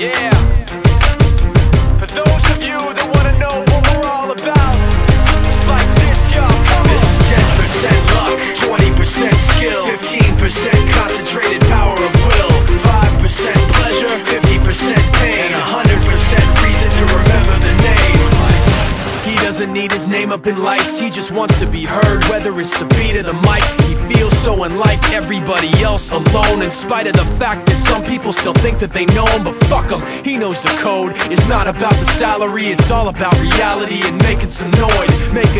Yeah. For those of you that wanna know what we're all about, it's like this, y'all. This is 10% luck, 20% skill, 15% concentrated power of will, 5% pleasure, 50% pain, and 100% reason to remember the name. He doesn't need his name up in lights, he just wants to be heard, whether it's the beat of the mic. He feels so unlike everybody else, alone, in spite of the fact that some people still think that they know him, but fuck him, he knows the code. It's not about the salary, it's all about reality and making some noise, making